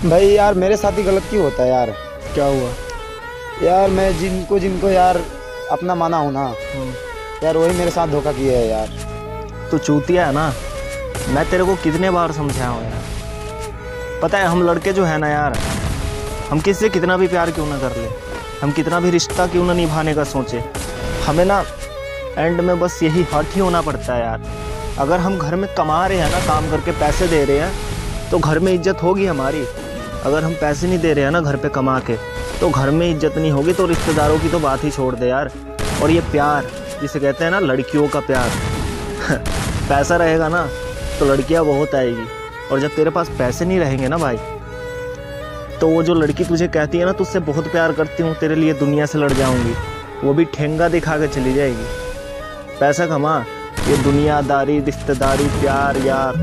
भाई यार मेरे साथ ही गलत क्यों होता है यार? क्या हुआ? यार मैं जिनको जिनको यार अपना माना हूँ ना यार वही मेरे साथ धोखा किया है यार। तो चूतिया है ना? मैं तेरे को कितने बार समझाया हूँ यार। पता है हम लड़के जो है ना यार हम किसी से कितना भी प्यार क्यों ना कर ले हम कितना भी रिश्ता क्यों ना निभाने का सोचे हमें ना एंड में बस यही हट ही होना पड़ता है यार। अगर हम घर में कमा रहे हैं ना काम करके पैसे दे रहे हैं तो घर में इज़्ज़त होगी हमारी। अगर हम पैसे नहीं दे रहे हैं ना घर पे कमा के तो घर में इज़्ज़त नहीं होगी तो रिश्तेदारों की तो बात ही छोड़ दे यार। और ये प्यार, जिसे कहते हैं ना, लड़कियों का प्यार। पैसा रहेगा ना तो लड़कियाँ बहुत आएगी। और जब तेरे पास पैसे नहीं रहेंगे ना भाई तो वो जो लड़की तुझे कहती है ना, तुझसे बहुत प्यार करती हूँ, तेरे लिए दुनिया से लड़ जाऊँगी, वो भी ठेंगा दिखा के चली जाएगी। पैसा कमा, ये दुनियादारी, रिश्तेदारी, प्यार, यार।